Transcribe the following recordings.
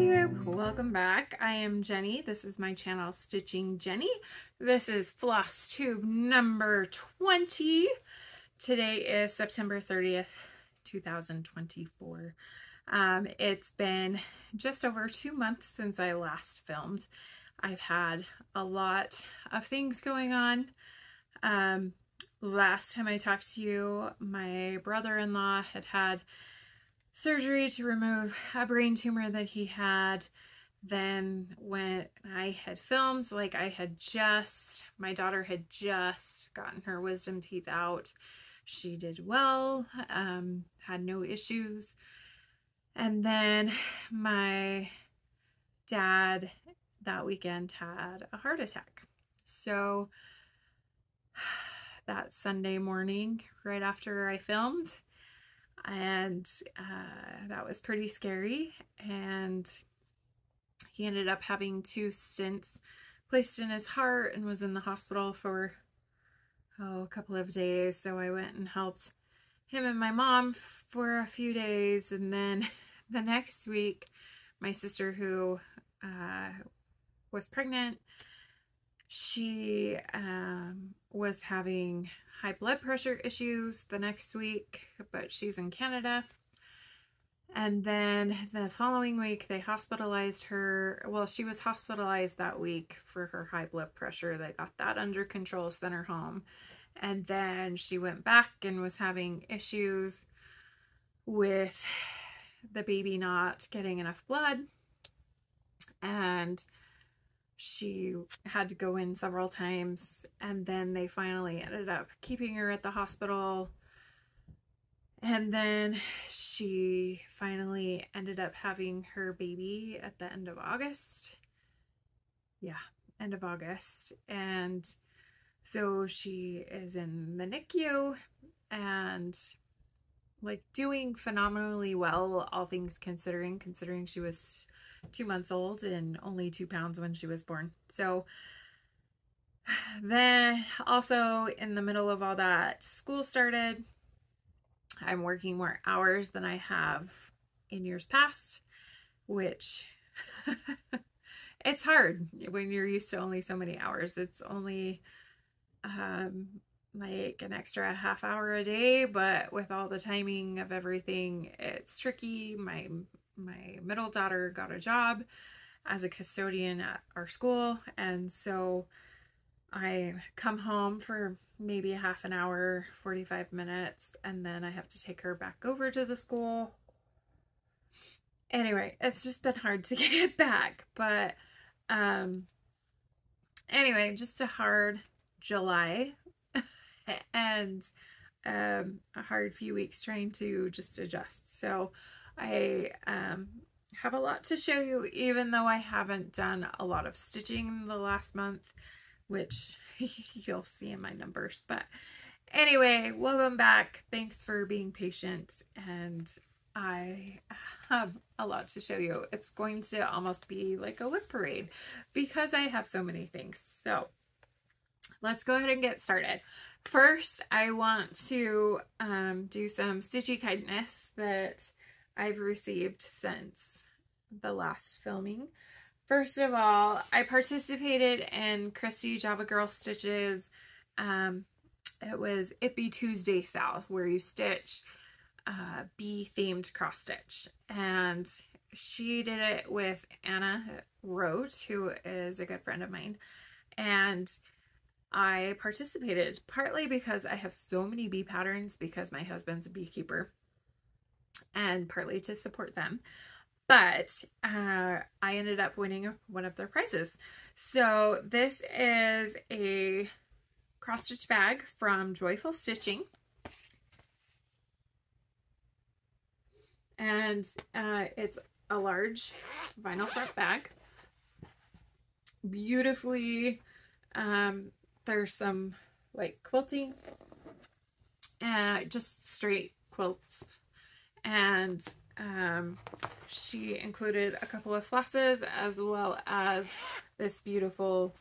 FlossTube! Welcome back. I am Jenny. This is my channel, Stitching Jenny. This is floss tube number 20. Today is September 30th, 2024. Um, it's been just over two months since I last filmed. I've had a lot of things going on. Um, last time I talked to you, my brother-in-law had had surgery to remove a brain tumor that he had. Then when I had filmed, like I had just, my daughter had just gotten her wisdom teeth out. She did well, um, had no issues. And then my dad that weekend had a heart attack. So that Sunday morning, right after I filmed, and uh, that was pretty scary. And he ended up having two stents placed in his heart and was in the hospital for oh, a couple of days. So I went and helped him and my mom for a few days. And then the next week, my sister who uh, was pregnant, she um, was having high blood pressure issues the next week, but she's in Canada. And then the following week, they hospitalized her. Well, she was hospitalized that week for her high blood pressure. They got that under control, sent her home. And then she went back and was having issues with the baby not getting enough blood. And she had to go in several times and then they finally ended up keeping her at the hospital. And then she finally ended up having her baby at the end of August. Yeah end of August. And so she is in the NICU and like doing phenomenally well all things considering considering she was two months old and only two pounds when she was born. So then also in the middle of all that, school started. I'm working more hours than I have in years past, which it's hard when you're used to only so many hours. It's only um, like an extra half hour a day, but with all the timing of everything, it's tricky. My my middle daughter got a job as a custodian at our school and so I come home for maybe a half an hour 45 minutes and then I have to take her back over to the school. Anyway it's just been hard to get back but um anyway just a hard July and um a hard few weeks trying to just adjust. So I um, have a lot to show you even though I haven't done a lot of stitching in the last month which you'll see in my numbers. But anyway welcome back. Thanks for being patient and I have a lot to show you. It's going to almost be like a whip parade because I have so many things. So let's go ahead and get started. First I want to um, do some stitchy kindness that I've received since the last filming. First of all, I participated in Christy Java Girl Stitches. Um, it was Ippy Tuesday South where you stitch uh, bee themed cross stitch and she did it with Anna Rote who is a good friend of mine and I participated partly because I have so many bee patterns because my husband's a beekeeper and partly to support them. But uh, I ended up winning one of their prizes. So this is a cross stitch bag from Joyful Stitching. And uh, it's a large vinyl front bag. Beautifully, um, there's some like quilting uh, just straight quilts and um, she included a couple of flosses as well as this beautiful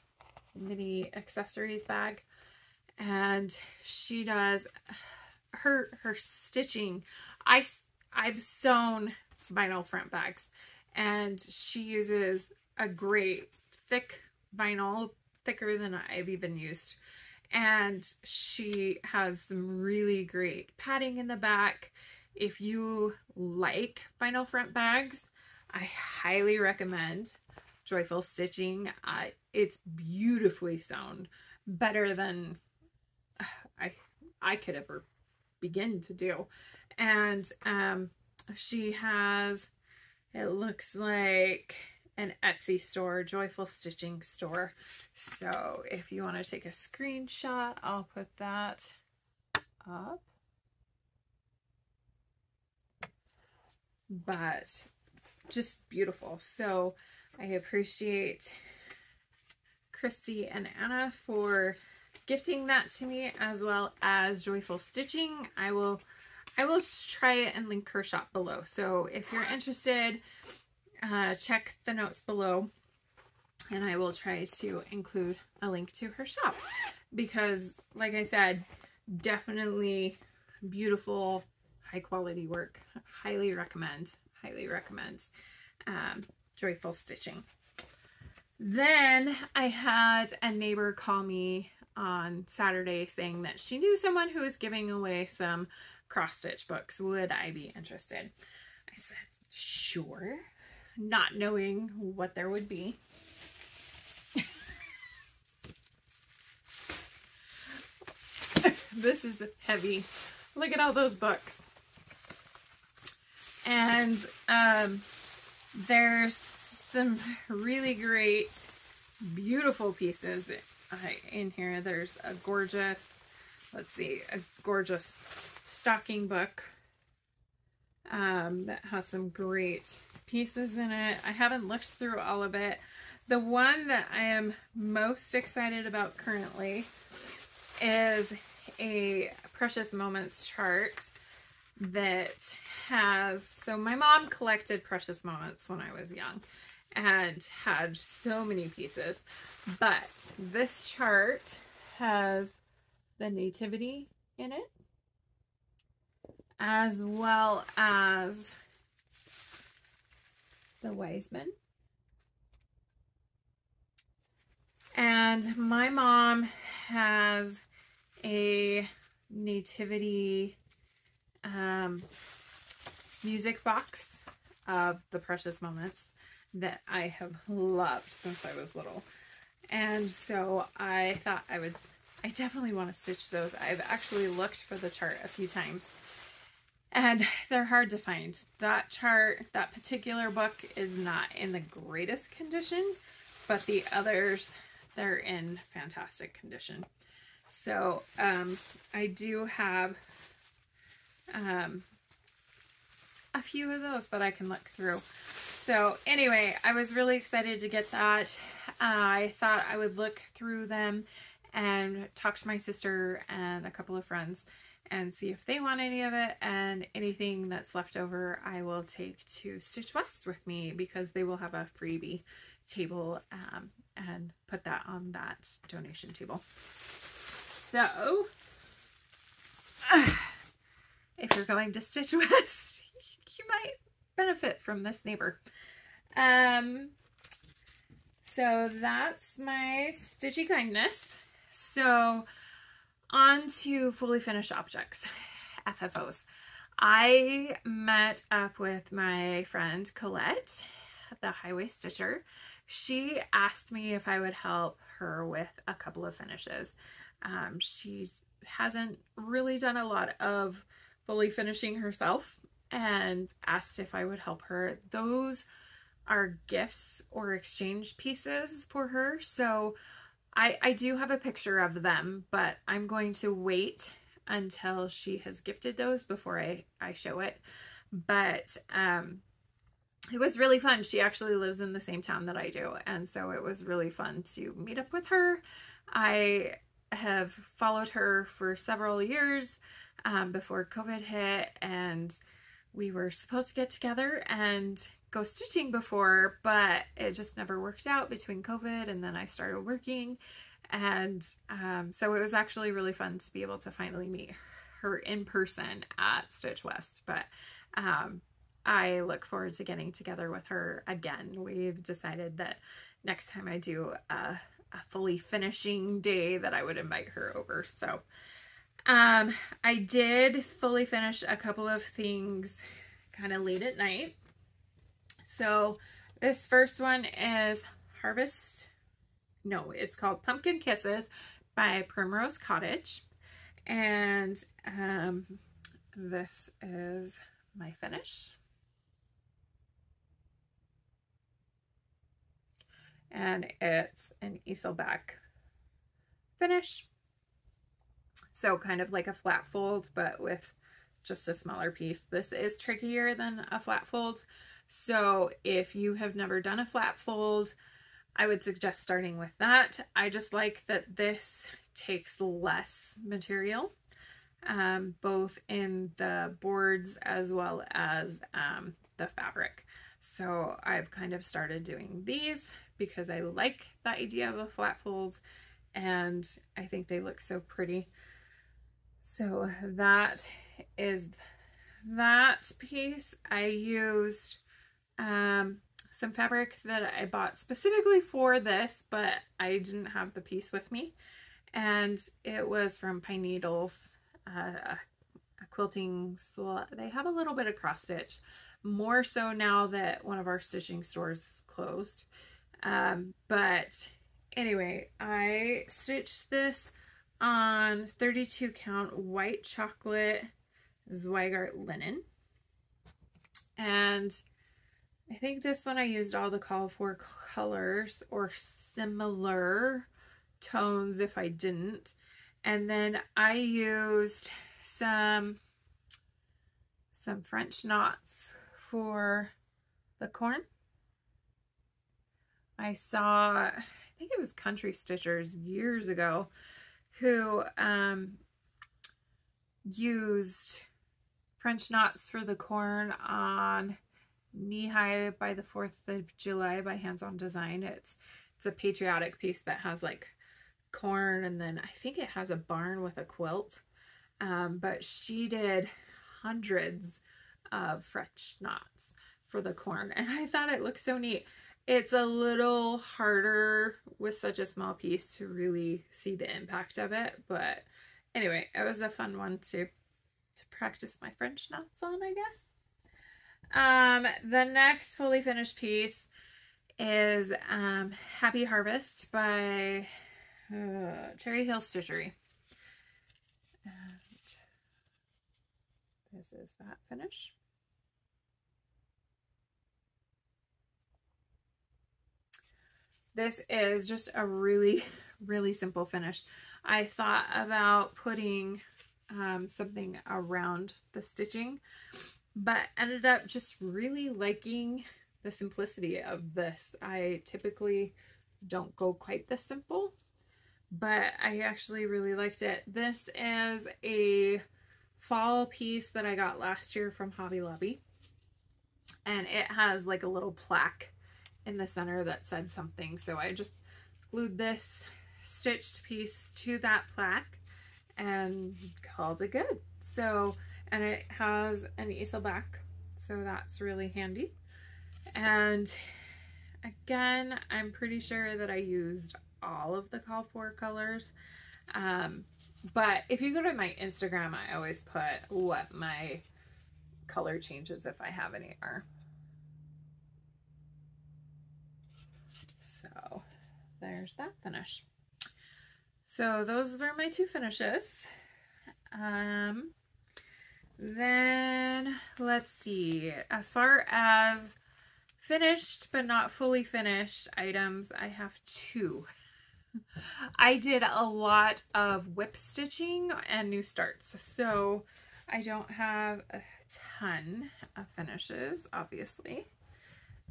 mini accessories bag and she does her her stitching I I've sewn vinyl front bags and she uses a great thick vinyl, thicker than I've even used. And she has some really great padding in the back. If you like vinyl front bags, I highly recommend Joyful Stitching. Uh, it's beautifully sewn, better than I I could ever begin to do. And um, she has, it looks like an Etsy store, Joyful Stitching store. So if you want to take a screenshot, I'll put that up. But just beautiful. So I appreciate Christy and Anna for gifting that to me as well as Joyful Stitching. I will I will try it and link her shop below. So if you're interested, uh, check the notes below and I will try to include a link to her shop because like I said, definitely beautiful, high quality work. Highly recommend, highly recommend um, Joyful Stitching. Then I had a neighbor call me on Saturday saying that she knew someone who was giving away some cross stitch books. Would I be interested? I said, sure, not knowing what there would be. this is heavy. Look at all those books. And um, there's some really great, beautiful pieces in here. There's a gorgeous, let's see, a gorgeous stocking book um, that has some great pieces in it. I haven't looked through all of it. The one that I am most excited about currently is a Precious Moments chart that has, so my mom collected Precious Moments when I was young and had so many pieces. But this chart has the nativity in it, as well as the wise men. And my mom has a nativity um, music box of the precious moments that I have loved since I was little. And so I thought I would, I definitely want to stitch those. I've actually looked for the chart a few times and they're hard to find. That chart, that particular book is not in the greatest condition, but the others, they're in fantastic condition. So um, I do have um, a few of those that I can look through. So anyway, I was really excited to get that. Uh, I thought I would look through them and talk to my sister and a couple of friends and see if they want any of it and anything that's left over I will take to Stitch West with me because they will have a freebie table um, and put that on that donation table. So, uh, if you're going to Stitch West, you might benefit from this neighbor. Um, so that's my stitchy kindness. So on to fully finished objects, FFOs. I met up with my friend Colette, the Highway Stitcher. She asked me if I would help her with a couple of finishes. Um, she hasn't really done a lot of fully finishing herself and asked if I would help her. Those are gifts or exchange pieces for her. So I, I do have a picture of them, but I'm going to wait until she has gifted those before I, I show it. But um, it was really fun. She actually lives in the same town that I do. And so it was really fun to meet up with her. I have followed her for several years um, before COVID hit and we were supposed to get together and go stitching before, but it just never worked out between COVID and then I started working. And um, so it was actually really fun to be able to finally meet her in person at Stitch West. But um, I look forward to getting together with her again. We've decided that next time I do a, a fully finishing day that I would invite her over. So um, I did fully finish a couple of things kind of late at night. So this first one is Harvest. No, it's called Pumpkin Kisses by Primrose Cottage. And um, this is my finish. And it's an easel back finish. So kind of like a flat fold, but with just a smaller piece. This is trickier than a flat fold. So if you have never done a flat fold, I would suggest starting with that. I just like that this takes less material, um, both in the boards as well as um, the fabric. So I've kind of started doing these because I like the idea of a flat fold and I think they look so pretty. So that is that piece. I used um, some fabric that I bought specifically for this, but I didn't have the piece with me. And it was from Pine Needles, uh, a quilting, they have a little bit of cross stitch, more so now that one of our stitching stores closed. Um, but anyway, I stitched this on 32 count white chocolate Zweigart linen. And I think this one I used all the call for colors or similar tones if I didn't. And then I used some some French knots for the corn. I saw, I think it was Country Stitchers years ago, who um, used French knots for the corn on Knee High by the 4th of July by Hands On Design. It's it's a patriotic piece that has like corn and then I think it has a barn with a quilt. Um, but she did hundreds of French knots for the corn and I thought it looked so neat. It's a little harder with such a small piece to really see the impact of it, but anyway, it was a fun one to to practice my French knots on, I guess. Um, the next fully finished piece is um, Happy Harvest by uh, Cherry Hill Stitchery. And this is that finish. This is just a really, really simple finish. I thought about putting um, something around the stitching, but ended up just really liking the simplicity of this. I typically don't go quite this simple, but I actually really liked it. This is a fall piece that I got last year from Hobby Lobby, and it has like a little plaque in the center that said something. So I just glued this stitched piece to that plaque and called it good. So, and it has an easel back, so that's really handy. And again, I'm pretty sure that I used all of the call for colors. Um, but if you go to my Instagram, I always put what my color changes, if I have any, are. So there's that finish. So those were my two finishes. Um, then let's see, as far as finished but not fully finished items, I have two. I did a lot of whip stitching and new starts, so I don't have a ton of finishes, obviously.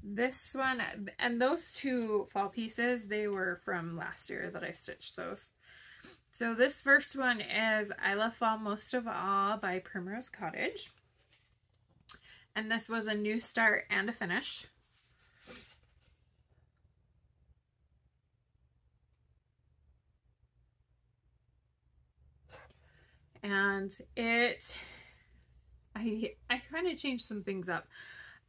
This one, and those two fall pieces, they were from last year that I stitched those. So this first one is I Love Fall Most of All by Primrose Cottage. And this was a new start and a finish. And it, I, I kind of changed some things up.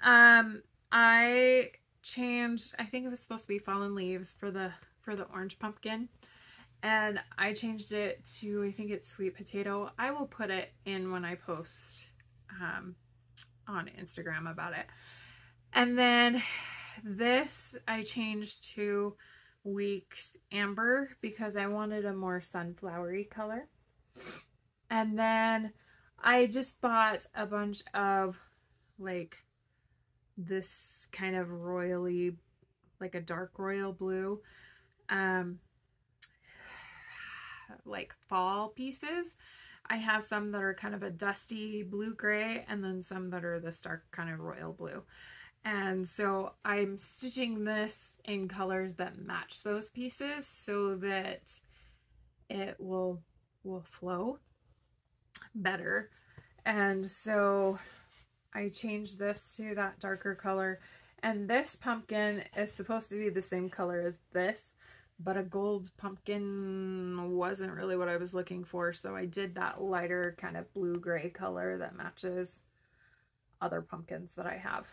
Um, I changed, I think it was supposed to be fallen leaves for the, for the orange pumpkin. And I changed it to, I think it's sweet potato. I will put it in when I post um, on Instagram about it. And then this I changed to Weeks Amber because I wanted a more sunflowery color. And then I just bought a bunch of like this kind of royally, like a dark royal blue, um, like fall pieces. I have some that are kind of a dusty blue gray and then some that are this dark kind of royal blue. And so I'm stitching this in colors that match those pieces so that it will will flow better. And so I changed this to that darker color. And this pumpkin is supposed to be the same color as this, but a gold pumpkin wasn't really what I was looking for. So I did that lighter kind of blue-gray color that matches other pumpkins that I have.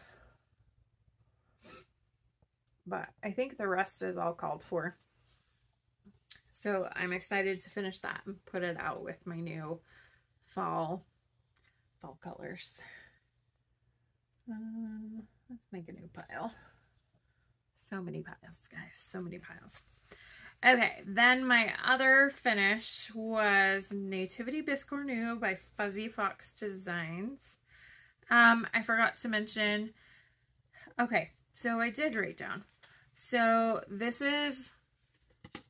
But I think the rest is all called for. So I'm excited to finish that and put it out with my new fall fall colors. Um, let's make a new pile. So many piles, guys. So many piles. Okay, then my other finish was Nativity Biscornu by Fuzzy Fox Designs. Um, I forgot to mention, okay, so I did write down. So this is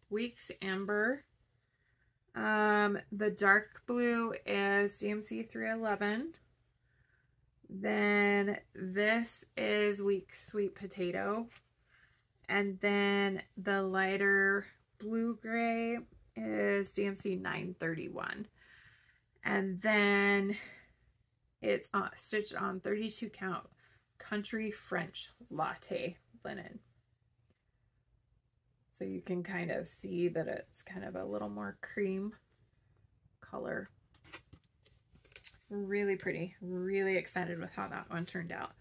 Weeks Amber. Um, the dark blue is DMC 311. Then this is Weeks Sweet Potato. And then the lighter blue-gray is DMC 931. And then it's uh, stitched on 32 count country French latte linen. So you can kind of see that it's kind of a little more cream color. Really pretty. Really excited with how that one turned out.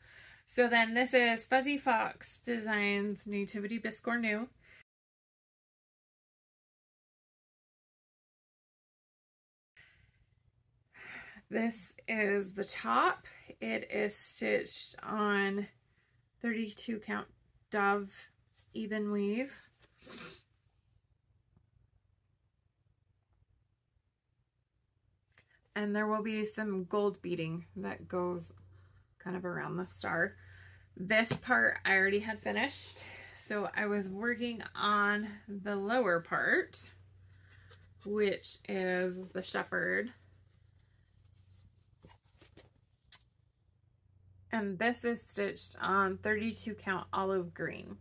So then this is Fuzzy Fox Designs Nativity Biscornu. This is the top. It is stitched on 32 count Dove even weave. And there will be some gold beading that goes kind of around the star. This part I already had finished. So I was working on the lower part, which is the shepherd. And this is stitched on 32 count olive green.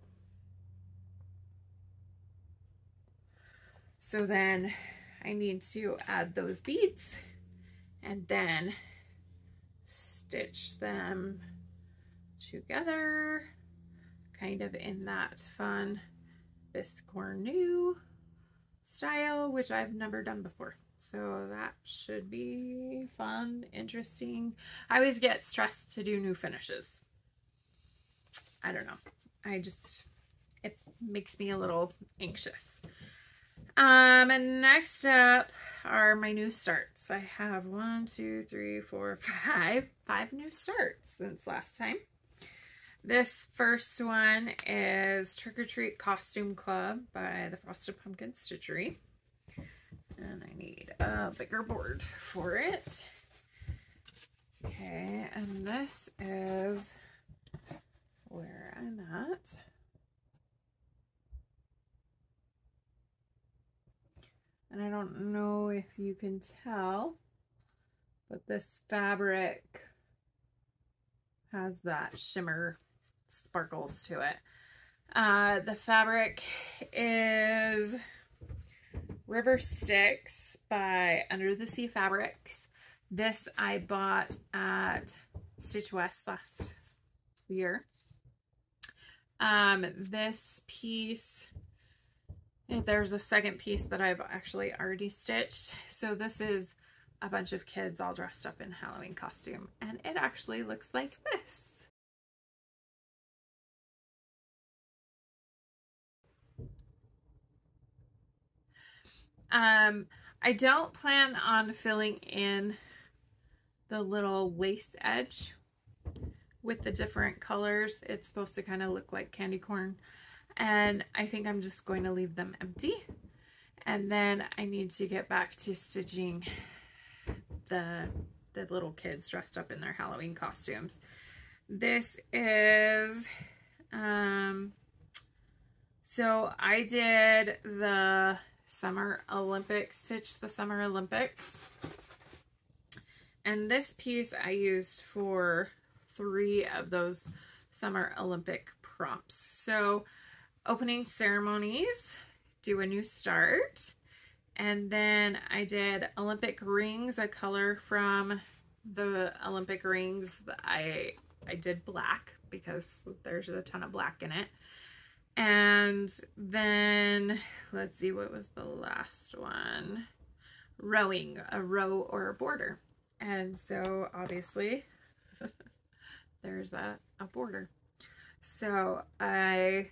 So then I need to add those beads and then stitch them together kind of in that fun Biscornu style, which I've never done before. So that should be fun, interesting. I always get stressed to do new finishes. I don't know. I just, it makes me a little anxious. Um, and next up are my new starts. I have one, two, three, four, five, five new starts since last time. This first one is Trick or Treat Costume Club by the Frosted Pumpkin Stitchery. And I need a bigger board for it. Okay, and this is where I'm at. And I don't know if you can tell, but this fabric has that shimmer sparkles to it. Uh, the fabric is River Sticks by Under the Sea Fabrics. This I bought at Stitch West last year. Um, this piece there's a second piece that I've actually already stitched. So this is a bunch of kids all dressed up in Halloween costume and it actually looks like this. Um, I don't plan on filling in the little lace edge with the different colors. It's supposed to kind of look like candy corn. And I think I'm just going to leave them empty. And then I need to get back to stitching the, the little kids dressed up in their Halloween costumes. This is, um, so I did the Summer Olympics, Stitch the Summer Olympics. And this piece I used for three of those Summer Olympic prompts. So opening ceremonies, do a new start. And then I did Olympic rings, a color from the Olympic rings. I, I did black because there's a ton of black in it. And then, let's see, what was the last one? Rowing, a row or a border. And so obviously there's a, a border. So I,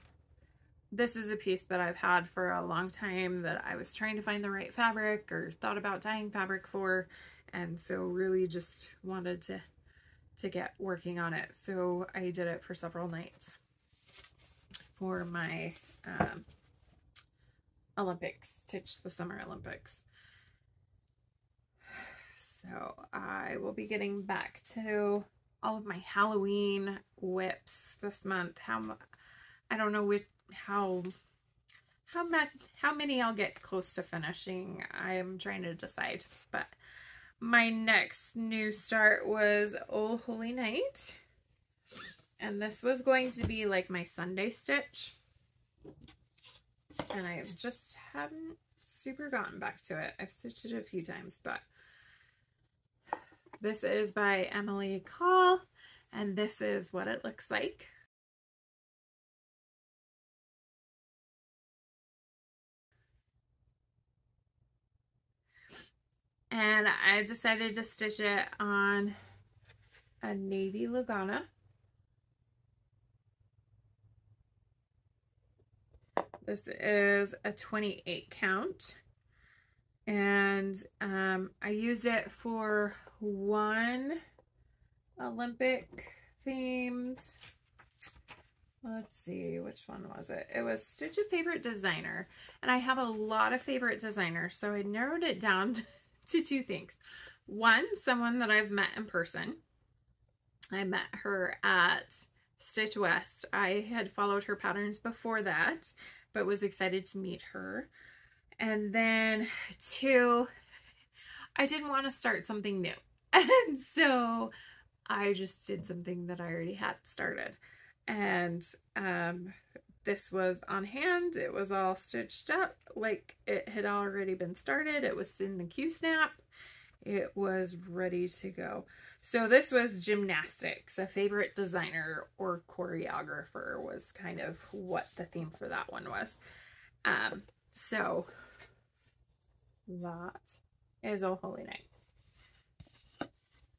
this is a piece that I've had for a long time that I was trying to find the right fabric or thought about dyeing fabric for. And so really just wanted to, to get working on it. So I did it for several nights for my um, Olympics, Stitch the Summer Olympics. So I will be getting back to all of my Halloween whips this month. How I don't know which how how much how many I'll get close to finishing. I'm trying to decide, but my next new start was Oh Holy Night. And this was going to be like my Sunday stitch. And I just haven't super gotten back to it. I've stitched it a few times, but this is by Emily Call, and this is what it looks like. And I decided to stitch it on a navy Lugana. This is a 28 count. And um, I used it for one Olympic themed. Let's see, which one was it? It was Stitch a Favorite Designer. And I have a lot of favorite designers, so I narrowed it down to two things. One, someone that I've met in person. I met her at Stitch West. I had followed her patterns before that, but was excited to meet her. And then two, I didn't want to start something new. And so I just did something that I already had started. And um, this was on hand. It was all stitched up like it had already been started. It was in the Q-snap. It was ready to go. So this was gymnastics. A favorite designer or choreographer was kind of what the theme for that one was. Um, so that is a holy night.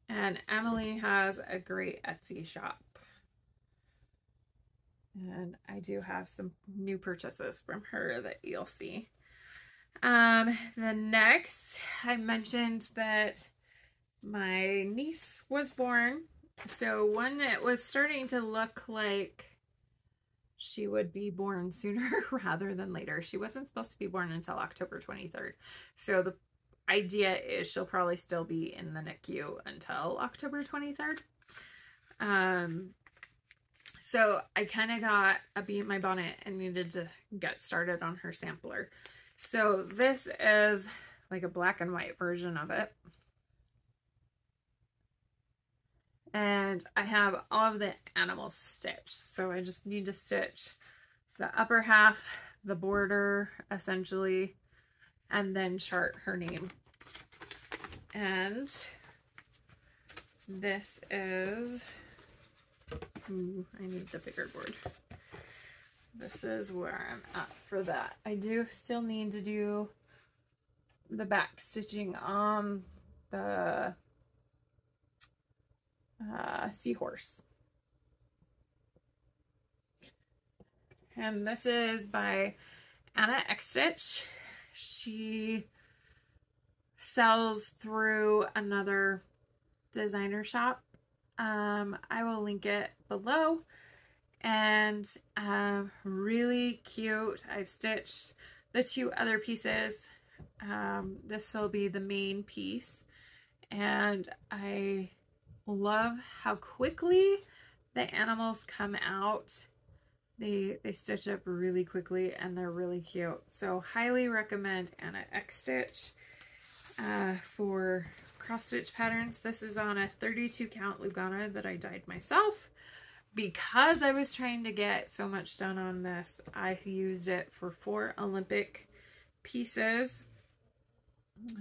And Emily has a great Etsy shop. And I do have some new purchases from her that you'll see. Um, the next, I mentioned that my niece was born. So one that was starting to look like she would be born sooner rather than later. She wasn't supposed to be born until October 23rd. So the idea is she'll probably still be in the NICU until October 23rd. Um, so I kind of got a bee in my bonnet and needed to get started on her sampler. So this is like a black and white version of it. And I have all of the animals stitched. So I just need to stitch the upper half, the border essentially, and then chart her name. And this is, ooh, I need the bigger board. This is where I'm at for that. I do still need to do the back stitching on the uh, seahorse. And this is by Anna X Stitch. she sells through another designer shop. Um, I will link it below. And um, really cute. I've stitched the two other pieces. Um, this will be the main piece. And I love how quickly the animals come out. They, they stitch up really quickly and they're really cute. So highly recommend Anna X Stitch uh, for cross stitch patterns. This is on a 32 count Lugana that I dyed myself. Because I was trying to get so much done on this, I used it for four Olympic pieces.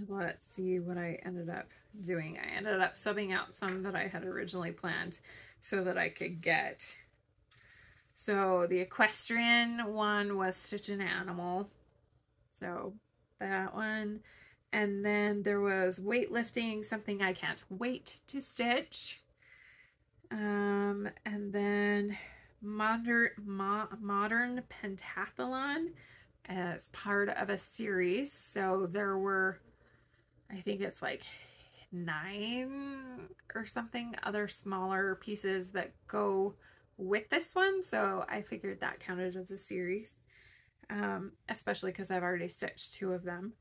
Let's see what I ended up doing. I ended up subbing out some that I had originally planned so that I could get. So the equestrian one was Stitch an Animal. So that one. And then there was weightlifting, something I can't wait to stitch. Um, and then modern, mo modern pentathlon as part of a series. So there were, I think it's like nine or something other smaller pieces that go with this one. So I figured that counted as a series, um, especially because I've already stitched two of them.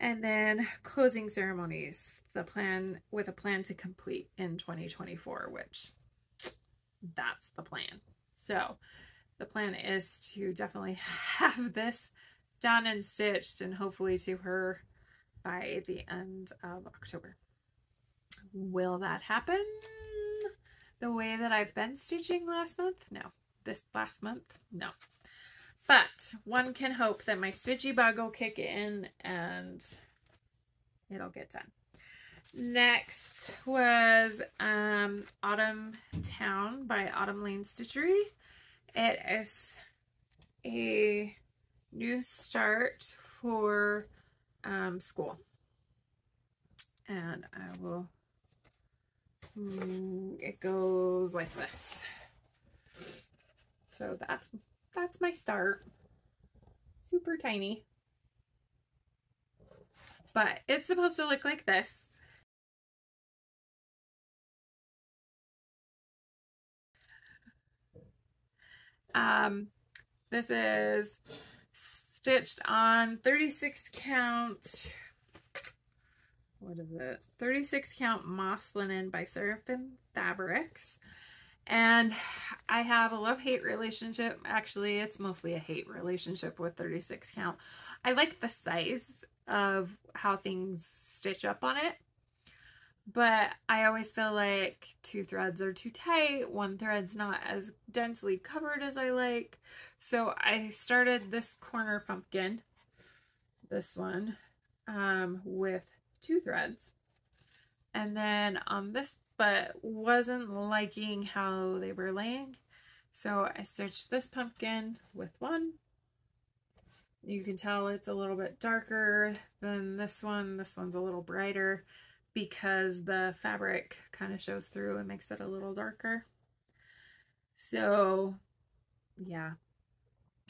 And then closing ceremonies, the plan with a plan to complete in 2024, which that's the plan. So the plan is to definitely have this done and stitched and hopefully to her by the end of October. Will that happen the way that I've been stitching last month? No. This last month? No. But one can hope that my stitchy bug will kick in and it'll get done. Next was um, Autumn Towne by Autumn Lane Stitchery. It is a new start for um, school. And I will, it goes like this. So that's that's my start. Super tiny. But it's supposed to look like this. Um, this is stitched on 36 count, what is it? 36 count moss linen by Seraphim Fabrics. And I have a love-hate relationship. Actually, it's mostly a hate relationship with 36 count. I like the size of how things stitch up on it. But I always feel like two threads are too tight. One thread's not as densely covered as I like. So I started this corner pumpkin, this one, um, with two threads. And then on this but wasn't liking how they were laying. So I stitched this pumpkin with one. You can tell it's a little bit darker than this one. This one's a little brighter because the fabric kind of shows through and makes it a little darker. So yeah,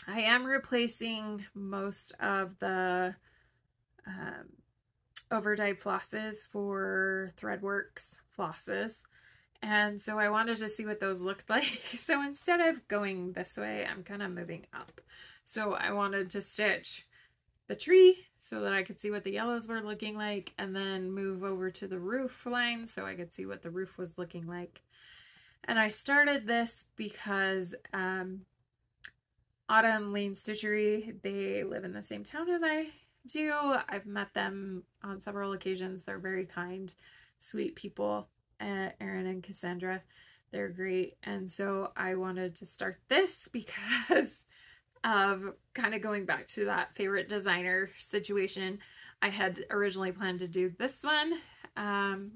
I am replacing most of the um, overdyed flosses for Threadworx flosses. And so I wanted to see what those looked like. So instead of going this way, I'm kind of moving up. So I wanted to stitch the tree so that I could see what the yellows were looking like and then move over to the roof line so I could see what the roof was looking like. And I started this because um, Autumn Lane Stitchery, they live in the same town as I do. I've met them on several occasions. They're very kind sweet people, uh, Aaron and Cassandra. They're great. And so I wanted to start this because of kind of going back to that favorite designer situation. I had originally planned to do this one um,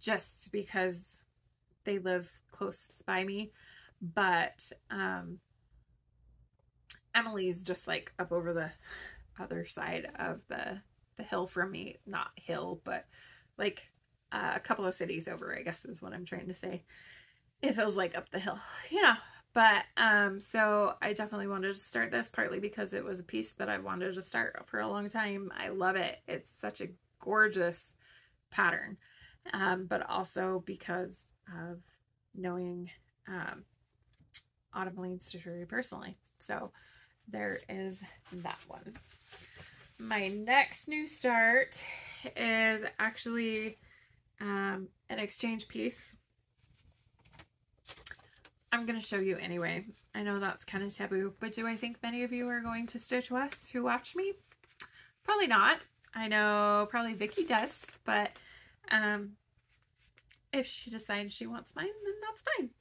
just because they live close by me. But um, Emily's just like up over the other side of the the hill from me. Not hill, but like uh, a couple of cities over, I guess is what I'm trying to say. It feels like up the hill, you know, But um, so I definitely wanted to start this partly because it was a piece that I wanted to start for a long time. I love it. It's such a gorgeous pattern. Um, but also because of knowing um, Autumn personally. So there is that one. My next new start is actually um, an exchange piece I'm going to show you anyway. I know that's kind of taboo, but do I think many of you are going to Stitch West who watch me? Probably not. I know probably Vicky does, but um, if she decides she wants mine, then that's fine.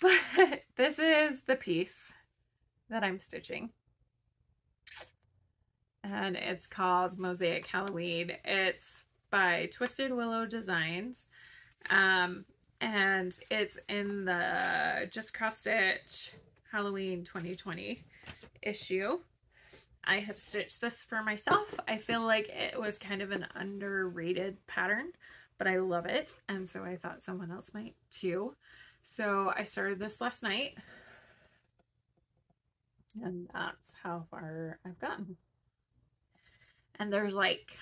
But this is the piece that I'm stitching. And it's called Mosaic Halloween. It's by Twisted Willow Designs. Um, and it's in the Just Cross Stitch Halloween 2020 issue. I have stitched this for myself. I feel like it was kind of an underrated pattern, but I love it. And so I thought someone else might too. So I started this last night. And that's how far I've gotten. And there's like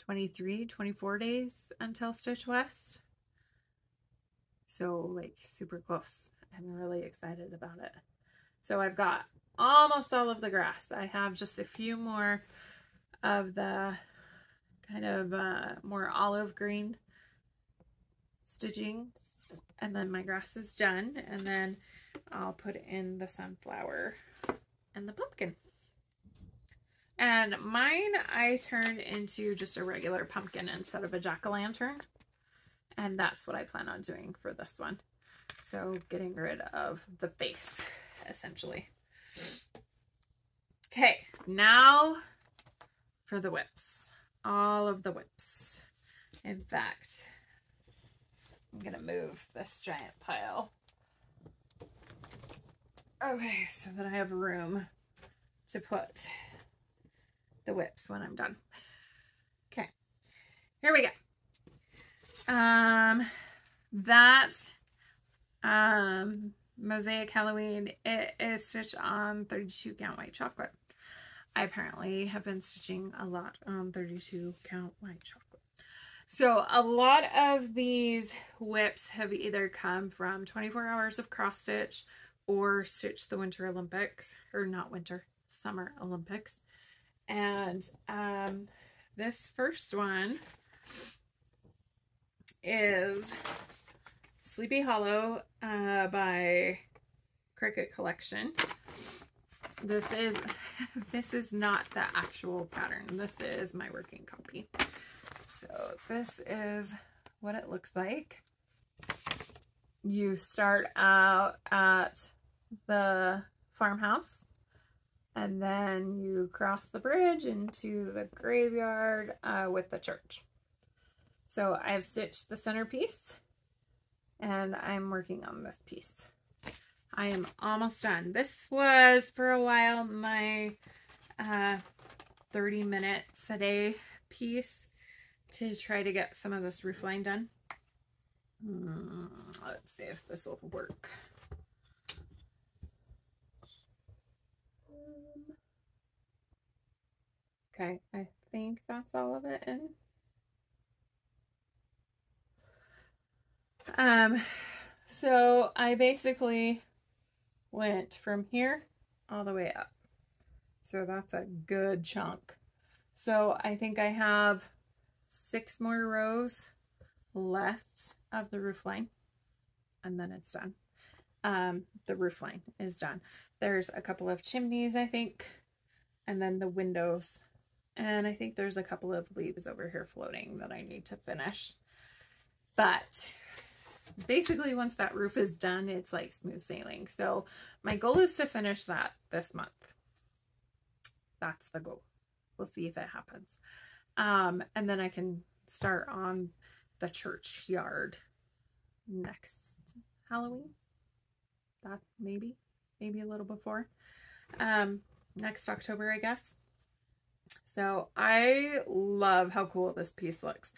23, 24 days until Stitch West. So like super close. I'm really excited about it. So I've got almost all of the grass. I have just a few more of the kind of uh, more olive green stitching and then my grass is done and then I'll put in the sunflower and the pumpkin. And mine I turned into just a regular pumpkin instead of a jack-o'-lantern. And that's what I plan on doing for this one. So getting rid of the face, essentially. Okay, now for the whips. All of the whips. In fact, I'm going to move this giant pile. Okay, so that I have room to put the whips when I'm done. Okay, here we go. Um, that um, Mosaic Halloween, it is stitched on 32 count white chocolate. I apparently have been stitching a lot on 32 count white chocolate. So a lot of these whips have either come from 24 hours of cross stitch or Stitch the Winter Olympics, or not winter, summer Olympics. And um, this first one is Sleepy Hollow uh, by Cricket Collection. This is this is not the actual pattern. This is my working copy. So this is what it looks like. You start out at the farmhouse and then you cross the bridge into the graveyard uh, with the church. So I've stitched the centerpiece and I'm working on this piece. I am almost done. This was for a while my uh, 30 minutes a day piece to try to get some of this roof line done. Hmm, let's see if this will work. Okay, I think that's all of it in. Um, so I basically went from here all the way up. So that's a good chunk. So I think I have six more rows left of the roof line and then it's done. Um, the roof line is done. There's a couple of chimneys, I think, and then the windows. And I think there's a couple of leaves over here floating that I need to finish. But basically once that roof is done, it's like smooth sailing. So my goal is to finish that this month. That's the goal. We'll see if it happens. Um, and then I can start on the churchyard next Halloween. That maybe, maybe a little before. Um, next October, I guess. So I love how cool this piece looks.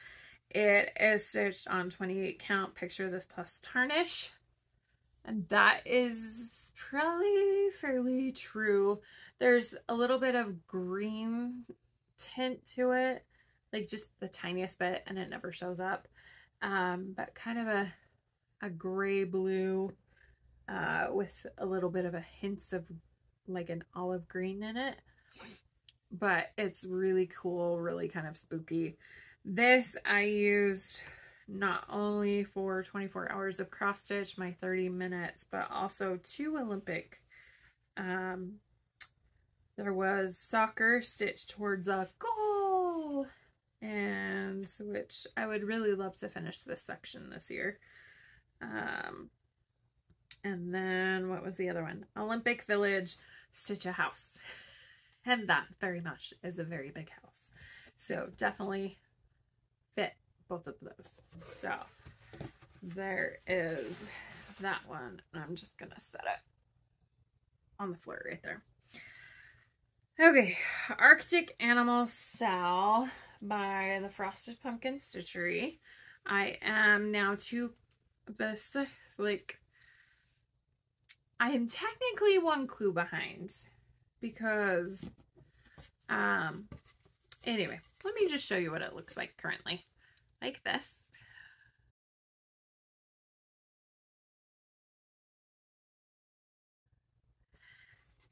It is stitched on 28 count picture this plus tarnish. And that is probably fairly true. There's a little bit of green tint to it, like just the tiniest bit, and it never shows up. Um, but kind of a, a gray blue uh, with a little bit of a hints of like an olive green in it. But it's really cool, really kind of spooky. This I used not only for 24 hours of cross stitch, my 30 minutes, but also two Olympic. Um, there was soccer stitched towards a goal, and which I would really love to finish this section this year. Um, and then what was the other one? Olympic Village, Stitch a House. And that very much is a very big house. So definitely fit both of those. So there is that one. I'm just going to set it on the floor right there. Okay, Arctic Animal SAL by the Frosted Pumpkin Stitchery. I am now to this, like, I am technically one clue behind because, um, anyway, let me just show you what it looks like currently. Like this.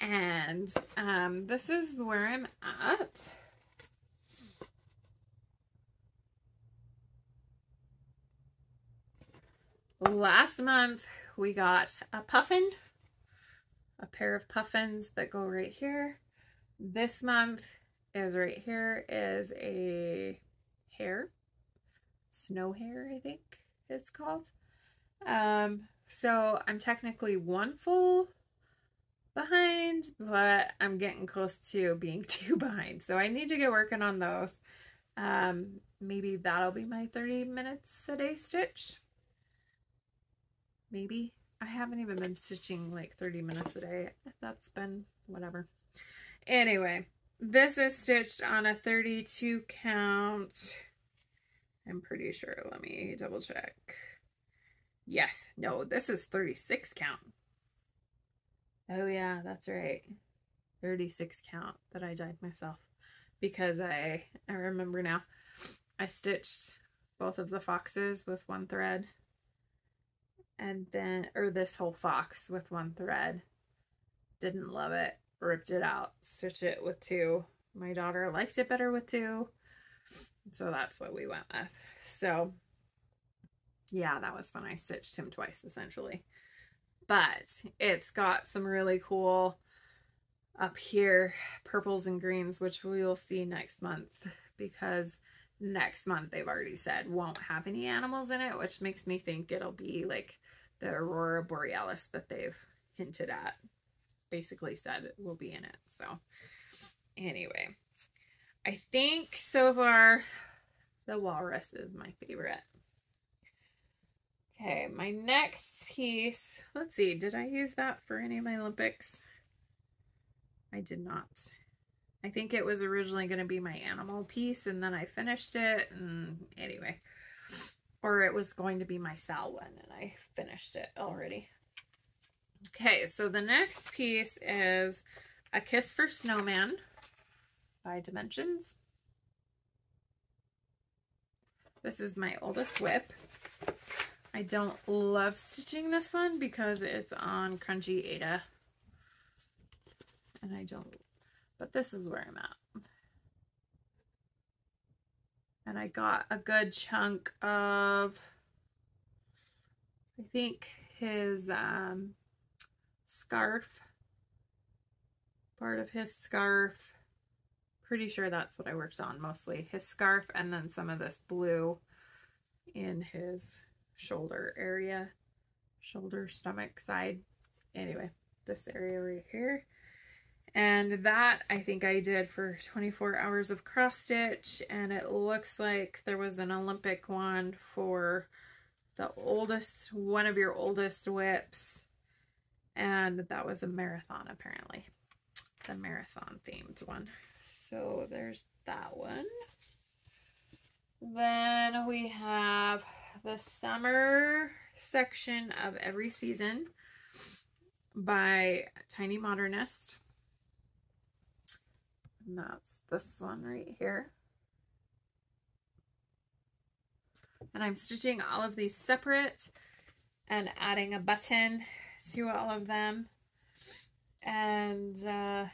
And um, this is where I'm at. Last month we got a puffin a pair of puffins that go right here. This month is right here is a hare, snow hare, I think it's called. Um, so I'm technically one full behind, but I'm getting close to being two behind. So I need to get working on those. Um, maybe that'll be my 30 minutes a day stitch. Maybe. I haven't even been stitching like 30 minutes a day. That's been whatever. Anyway, this is stitched on a 32 count. I'm pretty sure. Let me double check. Yes. No, this is 36 count. Oh yeah, that's right. 36 count that I dyed myself because I I remember now. I stitched both of the foxes with one thread and then or this whole fox with one thread. Didn't love it. Ripped it out. Stitch it with two. My daughter liked it better with two. So that's what we went with. So yeah that was fun. I stitched him twice essentially. But it's got some really cool up here purples and greens which we will see next month. Because next month they've already said won't have any animals in it which makes me think it'll be like the Aurora Borealis that they've hinted at. Basically said it will be in it. So anyway, I think so far the walrus is my favorite. Okay, my next piece, let's see, did I use that for any of my Olympics? I did not. I think it was originally going to be my animal piece and then I finished it and anyway or it was going to be my SAL one and I finished it already. Okay, so the next piece is A Kiss for Snowman by Dimensions. This is my oldest whip. I don't love stitching this one because it's on Crunchy Aida. And I don't, but this is where I'm at and I got a good chunk of, I think his um, scarf, part of his scarf, pretty sure that's what I worked on mostly, his scarf and then some of this blue in his shoulder area, shoulder, stomach side. Anyway, this area right here. And that I think I did for 24 hours of cross stitch and it looks like there was an Olympic one for the oldest, one of your oldest whips. And that was a marathon apparently, the marathon themed one. So there's that one. Then we have the summer section of every season by Tiny Modernist. And that's this one right here. And I'm stitching all of these separate and adding a button to all of them. And uh,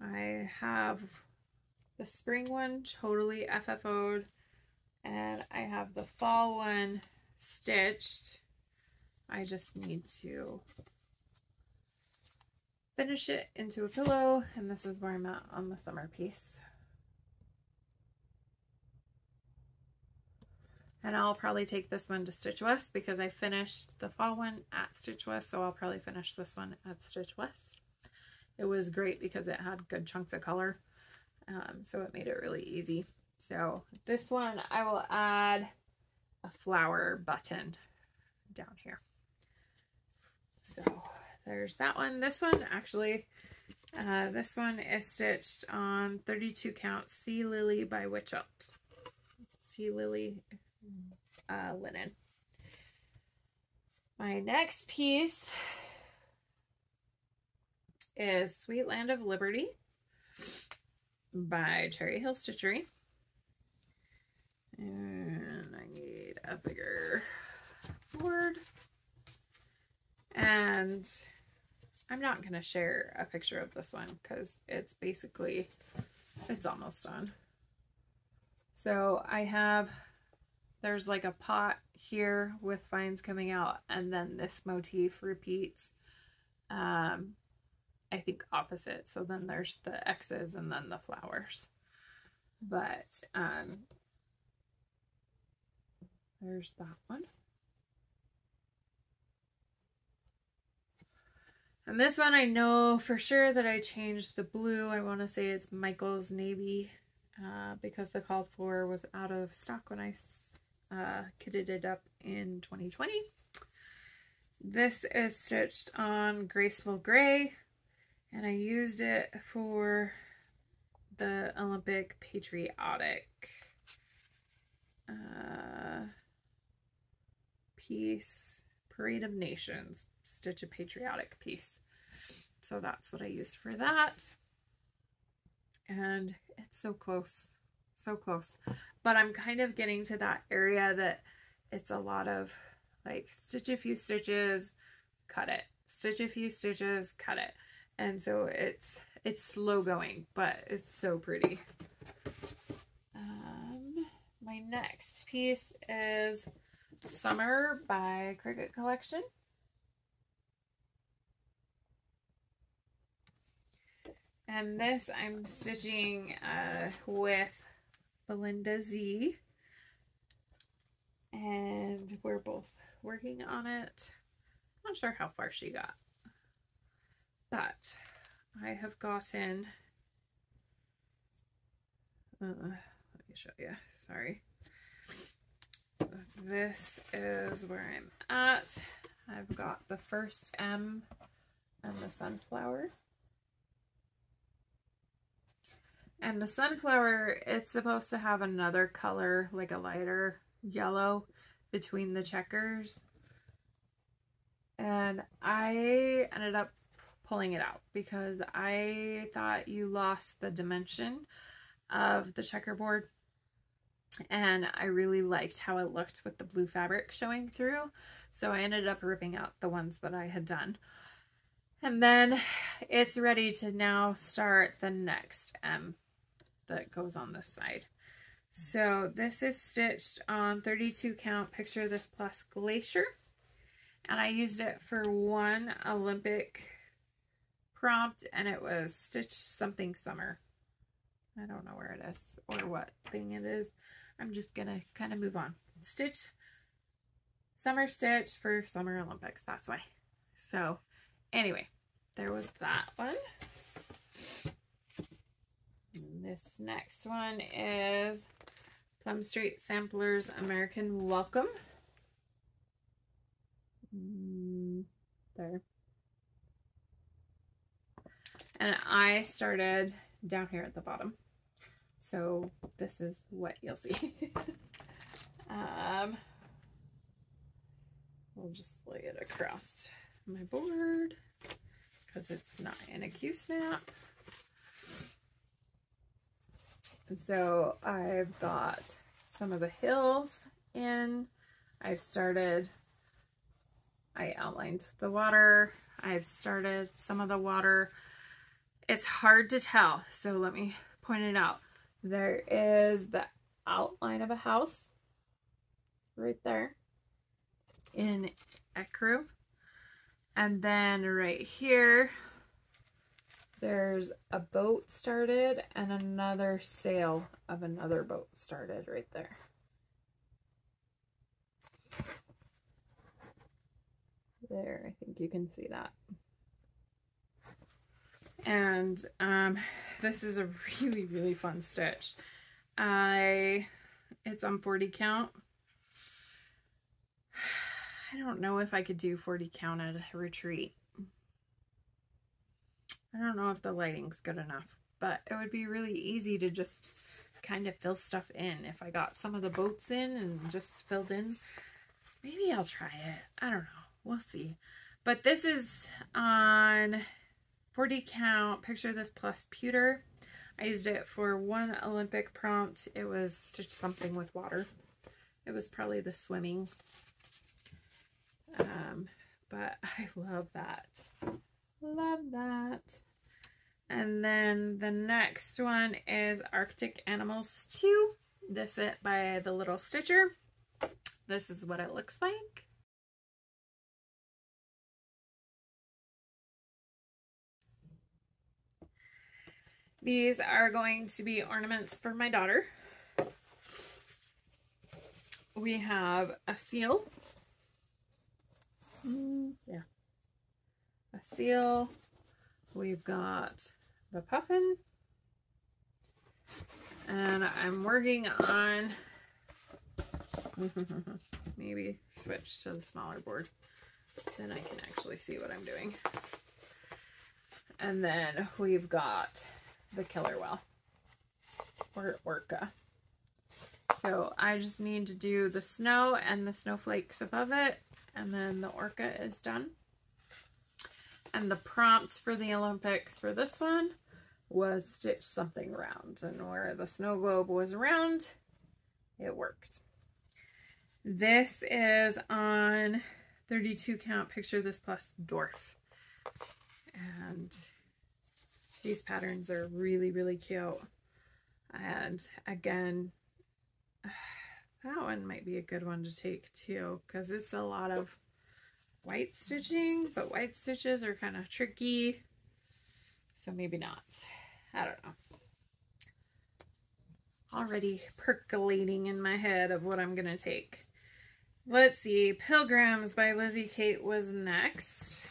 I have the spring one totally FFO'd and I have the fall one stitched. I just need to finish it into a pillow and this is where I'm at on the summer piece. And I'll probably take this one to Stitch West because I finished the fall one at Stitch West, so I'll probably finish this one at Stitch West. It was great because it had good chunks of color, um, so it made it really easy. So this one, I will add a flower button down here. So there's that one. This one, actually, uh, this one is stitched on 32 count Sea Lily by Wichelt. Sea Lily uh, linen. My next piece is Sweet Land of Liberty by Cherry Hill Stitchery. And I need a bigger board. And I'm not going to share a picture of this one because it's basically, it's almost done. So I have there's like a pot here with vines coming out and then this motif repeats um I think opposite. So then there's the X's and then the flowers. But um there's that one and this one I know for sure that I changed the blue I want to say it's Michael's navy uh, because the call for was out of stock when I uh, kitted it up in 2020. This is stitched on Graceful Gray and I used it for the Olympic Patriotic uh, piece, Parade of Nations, Stitch a Patriotic piece. So that's what I used for that. And it's so close, so close but I'm kind of getting to that area that it's a lot of like stitch a few stitches, cut it, stitch a few stitches, cut it. And so it's, it's slow going, but it's so pretty. Um, my next piece is Summer by Cricket Collection. And this I'm stitching uh, with Belinda Z. And we're both working on it. Not sure how far she got. But I have gotten, uh, let me show you, sorry. This is where I'm at. I've got the first M and the sunflower. And the sunflower, it's supposed to have another color, like a lighter yellow between the checkers. And I ended up pulling it out because I thought you lost the dimension of the checkerboard. And I really liked how it looked with the blue fabric showing through. So I ended up ripping out the ones that I had done. And then it's ready to now start the next M that goes on this side. So this is stitched on 32 count Picture of This Plus Glacier. And I used it for one Olympic prompt and it was Stitch Something Summer. I don't know where it is or what thing it is. I'm just going to kind of move on. Stitch Summer Stitch for Summer Olympics. That's why. So anyway, there was that one. This next one is Plum Street Samplers American Welcome. Mm, there. And I started down here at the bottom. So this is what you'll see. um, I'll just lay it across my board because it's not in a Q-snap. So I've got some of the hills in. I've started, I outlined the water. I've started some of the water. It's hard to tell, so let me point it out. There is the outline of a house right there in Ecru. And then right here, there's a boat started and another sail of another boat started right there. There, I think you can see that. And um, this is a really, really fun stitch. I, it's on 40 count. I don't know if I could do 40 count at a retreat. I don't know if the lighting's good enough, but it would be really easy to just kind of fill stuff in. If I got some of the boats in and just filled in, maybe I'll try it. I don't know. We'll see. But this is on 40 count, picture this plus pewter. I used it for one Olympic prompt. It was just something with water. It was probably the swimming. Um, but I love that. Love that. And then the next one is Arctic Animals 2. This it by the Little Stitcher. This is what it looks like. These are going to be ornaments for my daughter. We have a seal. Mm, yeah. A seal. We've got the puffin. And I'm working on maybe switch to the smaller board. Then I can actually see what I'm doing. And then we've got the killer whale or orca. So I just need to do the snow and the snowflakes above it and then the orca is done. And the prompt for the Olympics for this one was stitch something round and where the snow globe was round, it worked. This is on 32 count picture this plus dwarf. And these patterns are really, really cute. And again, that one might be a good one to take too because it's a lot of white stitching, but white stitches are kind of tricky. So maybe not. I don't know. Already percolating in my head of what I'm going to take. Let's see. Pilgrims by Lizzie Kate was next.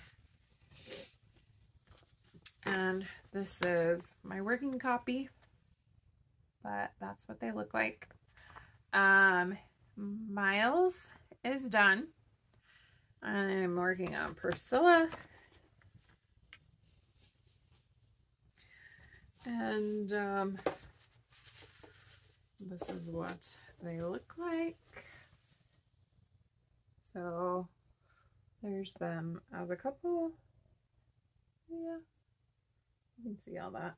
And this is my working copy, but that's what they look like. Um, Miles is done. I'm working on Priscilla. And um, this is what they look like. So there's them as a couple. Yeah, you can see all that.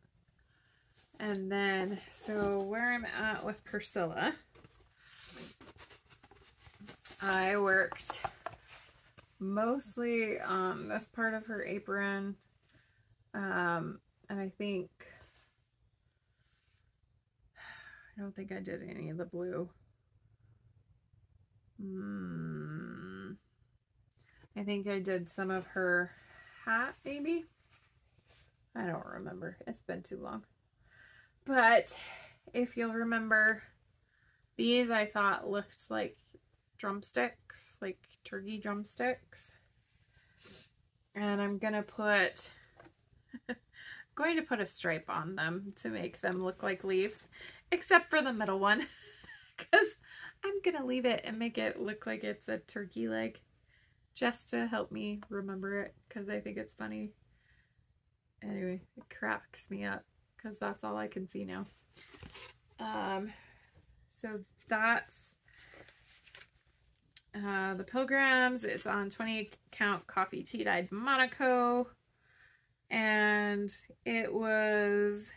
And then, so where I'm at with Priscilla, I worked mostly on this part of her apron. Um, and I think, I don't think I did any of the blue. Hmm. I think I did some of her hat, maybe. I don't remember. It's been too long. But if you'll remember, these I thought looked like drumsticks, like turkey drumsticks. And I'm going to put, going to put a stripe on them to make them look like leaves, except for the middle one, because I'm going to leave it and make it look like it's a turkey leg just to help me remember it because I think it's funny. Anyway, it cracks me up because that's all I can see now. Um, so that's uh, the Pilgrims. It's on 20 count coffee tea dyed Monaco. And it was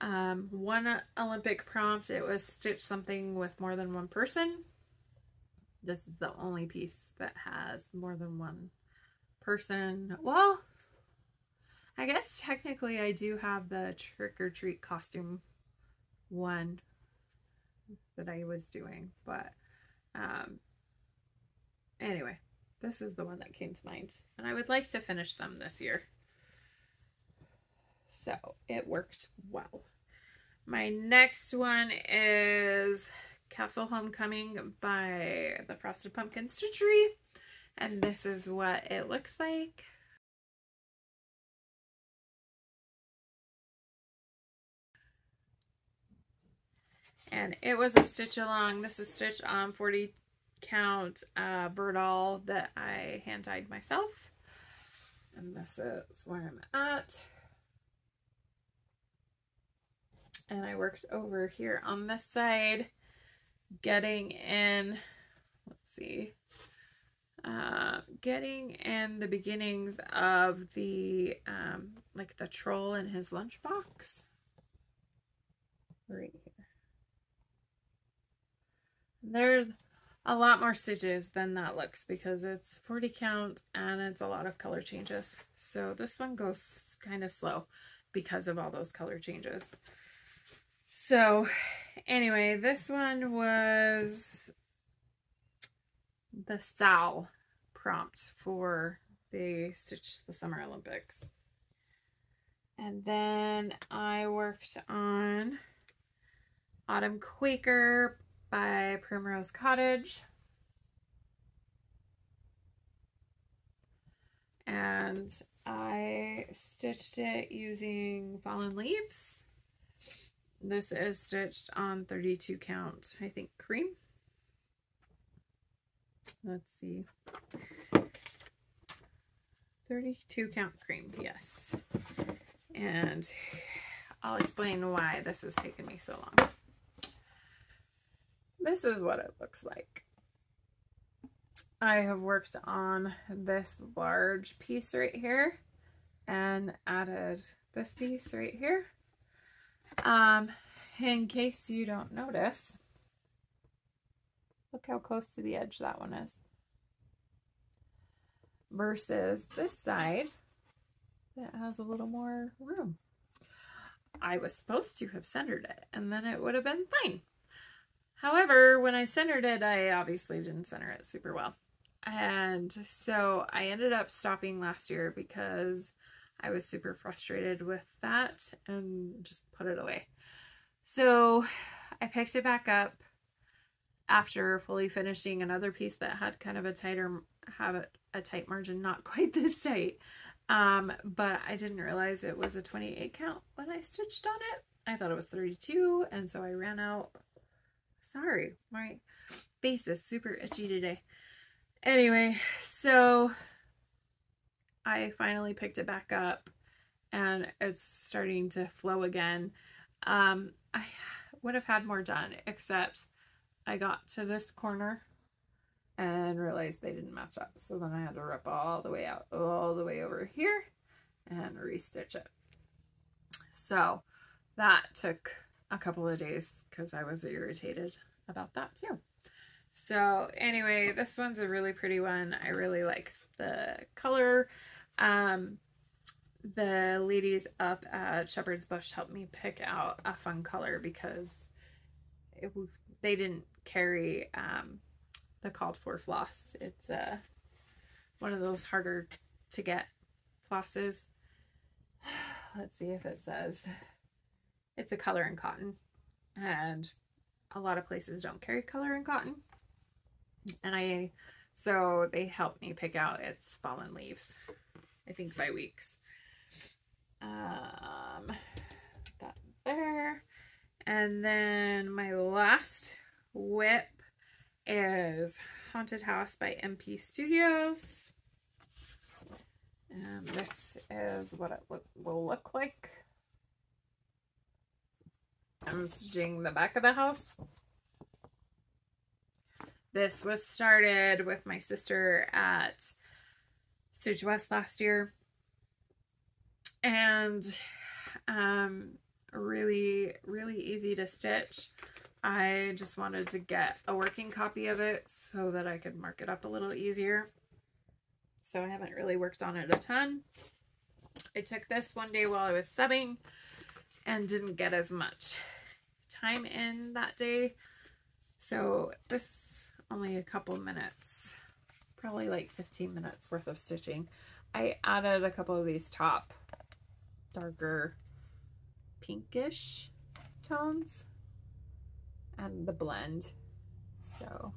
um, one Olympic prompt. It was stitch something with more than one person. This is the only piece that has more than one person. Well, I guess technically I do have the trick or treat costume one that I was doing, but um, anyway, this is the one that came to mind, and I would like to finish them this year. So it worked well. My next one is Castle Homecoming by the Frosted Pumpkin Stitchery. And this is what it looks like. And it was a stitch along. This is stitch on 40 count uh, that I hand dyed myself. And this is where I'm at. And I worked over here on this side, getting in, let's see, uh, getting in the beginnings of the, um, like the troll in his lunchbox. Right here. There's a lot more stitches than that looks because it's 40 count and it's a lot of color changes. So this one goes kind of slow because of all those color changes. So anyway, this one was the SAL prompt for the Stitch the Summer Olympics. And then I worked on Autumn Quaker by Primrose Cottage. And I stitched it using Fallen Leaves. This is stitched on 32 count, I think, cream. Let's see. 32 count cream, yes. And I'll explain why this has taken me so long. This is what it looks like. I have worked on this large piece right here and added this piece right here. Um, in case you don't notice, look how close to the edge that one is. Versus this side that has a little more room. I was supposed to have centered it and then it would have been fine. However, when I centered it, I obviously didn't center it super well. And so I ended up stopping last year because I was super frustrated with that and just put it away. So I picked it back up after fully finishing another piece that had kind of a tighter, have a tight margin, not quite this tight. Um, but I didn't realize it was a 28 count when I stitched on it. I thought it was 32 and so I ran out. Sorry, my face is super itchy today. Anyway, so I finally picked it back up and it's starting to flow again. Um, I would have had more done except I got to this corner and realized they didn't match up. So then I had to rip all the way out, all the way over here and restitch it. So that took a couple of days because I was irritated about that too. So anyway, this one's a really pretty one. I really like the color. Um, the ladies up at Shepherd's Bush helped me pick out a fun color because it, they didn't carry um, the called for floss. It's uh, one of those harder to get flosses. Let's see if it says it's a color in cotton and a lot of places don't carry color in cotton and I so they helped me pick out its fallen leaves I think by weeks um that there and then my last whip is Haunted House by MP Studios. And this is what it look, will look like. I'm stitching the back of the house. This was started with my sister at Stitch West last year. And um, really, really easy to stitch. I just wanted to get a working copy of it so that I could mark it up a little easier. So I haven't really worked on it a ton. I took this one day while I was subbing and didn't get as much time in that day. So this only a couple minutes, probably like 15 minutes worth of stitching. I added a couple of these top darker pinkish tones and the blend. So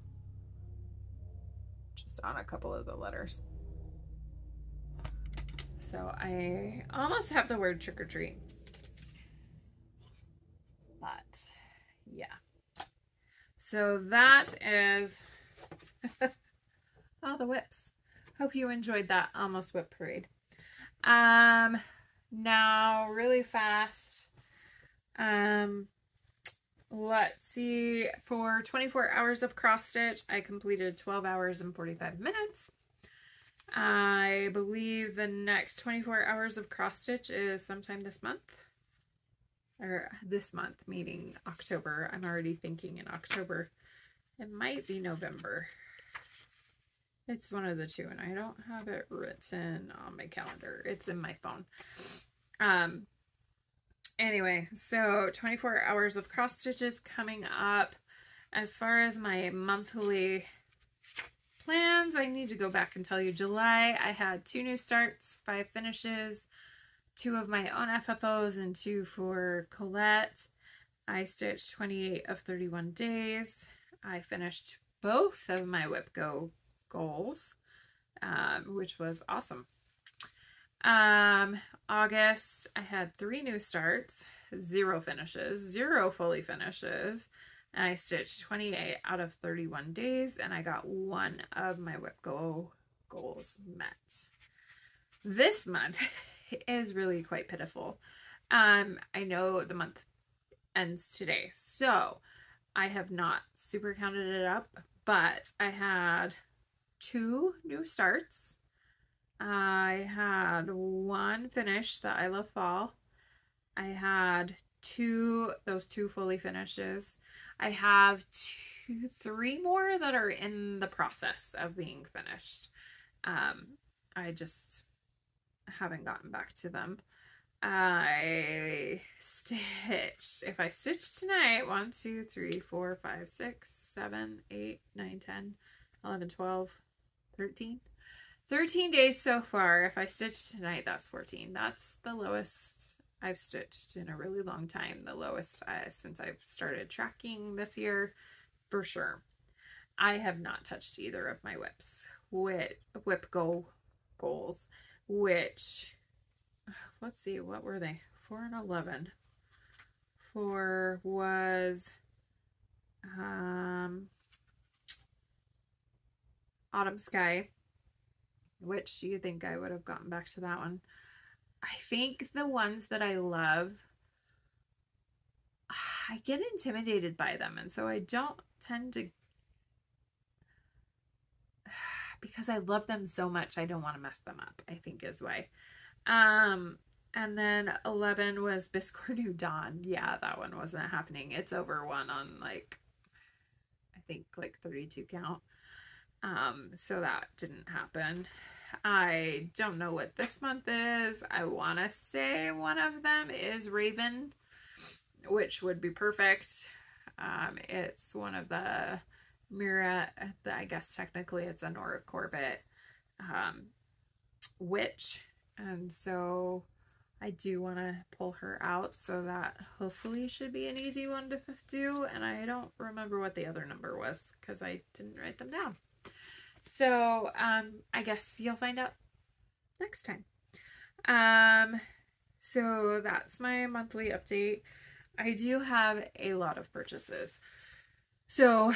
just on a couple of the letters. So I almost have the word trick or treat. But yeah. So that is all the whips. Hope you enjoyed that almost whip parade. Um, now really fast. Um, let's see. For 24 hours of cross stitch, I completed 12 hours and 45 minutes. I believe the next 24 hours of cross stitch is sometime this month. Or this month, meaning October. I'm already thinking in October. It might be November. It's one of the two, and I don't have it written on my calendar. It's in my phone. Um. Anyway, so 24 hours of cross stitches coming up. As far as my monthly plans, I need to go back and tell you. July, I had two new starts, five finishes, two of my own FFOs, and two for Colette. I stitched 28 of 31 days. I finished both of my WIP Go goals, um, which was awesome. Um, August, I had three new starts, zero finishes, zero fully finishes, and I stitched 28 out of 31 days and I got one of my WIP Go goals met. This month is really quite pitiful. Um, I know the month ends today, so I have not super counted it up, but I had two new starts. I had one finish that I love fall. I had two, those two fully finishes. I have two, three more that are in the process of being finished. Um, I just haven't gotten back to them. I stitched, if I stitch tonight, 1, 2, 3, 4, 5, 6, 7, 8, 9, 10, 11, 12, 13. 13 days so far. If I stitch tonight, that's 14. That's the lowest I've stitched in a really long time, the lowest uh, since I've started tracking this year, for sure. I have not touched either of my whips, whip, WIP Go goals, which, let's see, what were they? 4 and 11. 4 was um, Autumn Sky. Which you think I would have gotten back to that one? I think the ones that I love, I get intimidated by them. And so I don't tend to, because I love them so much, I don't want to mess them up, I think is why. Um, and then 11 was Biscornu Dawn. Yeah, that one wasn't happening. It's over one on like, I think like 32 count. Um, so that didn't happen. I don't know what this month is. I want to say one of them is Raven, which would be perfect. Um, it's one of the Mira, I guess technically it's a Nora Corbett um, witch. And so I do want to pull her out so that hopefully should be an easy one to do. And I don't remember what the other number was because I didn't write them down. So um, I guess you'll find out next time. Um, so that's my monthly update. I do have a lot of purchases. So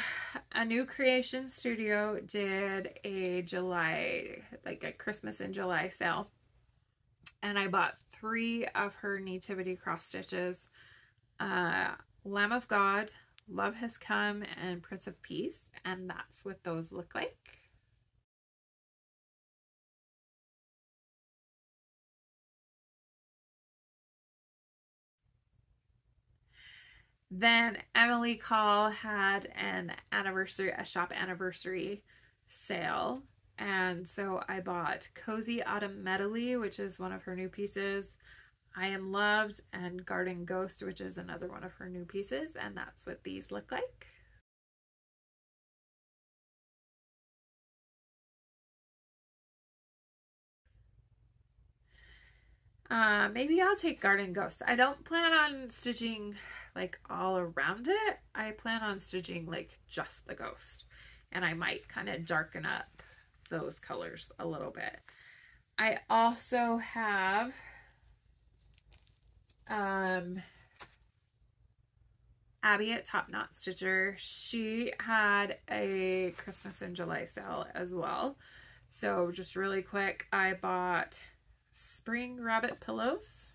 a new creation studio did a July, like a Christmas in July sale. And I bought three of her nativity cross stitches. Uh, Lamb of God, Love Has Come, and Prince of Peace and that's what those look like. Then Emily Call had an anniversary, a shop anniversary sale. And so I bought Cozy Autumn Medley, which is one of her new pieces. I Am Loved and Garden Ghost, which is another one of her new pieces. And that's what these look like. Uh, maybe I'll take Garden Ghost. I don't plan on stitching like all around it. I plan on stitching like just the ghost and I might kind of darken up those colors a little bit. I also have um, Abby at Top Knot Stitcher. She had a Christmas in July sale as well. So just really quick, I bought spring rabbit pillows.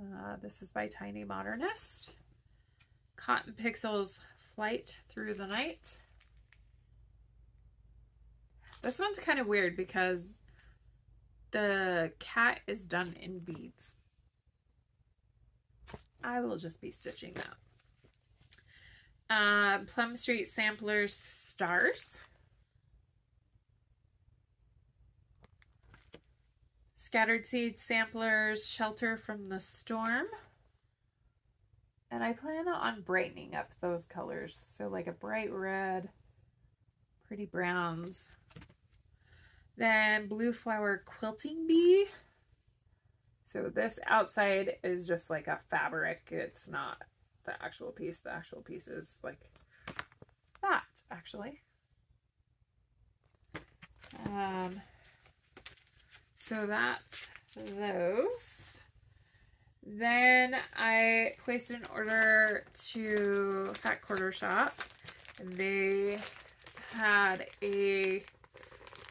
Uh, this is by Tiny Modernist. Cotton Pixels Flight Through the Night. This one's kind of weird because the cat is done in beads. I will just be stitching that. Uh, Plum Street Samplers Stars. Scattered Seed Samplers Shelter from the Storm. And I plan on brightening up those colors. So like a bright red, pretty browns. Then Blue Flower Quilting Bee. So this outside is just like a fabric. It's not the actual piece. The actual piece is like that, actually. Um, so that's those. Then I placed an order to Fat Quarter Shop. They had a